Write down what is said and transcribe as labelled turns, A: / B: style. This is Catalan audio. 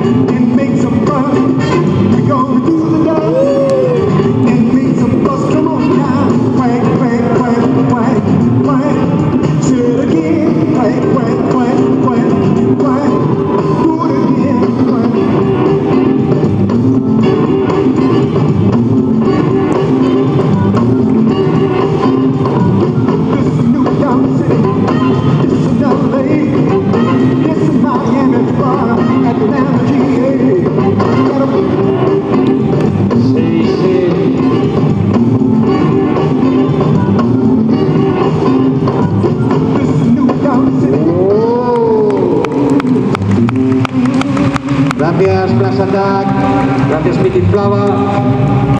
A: It makes a fun.
B: Isaac, gracias Miki Flava.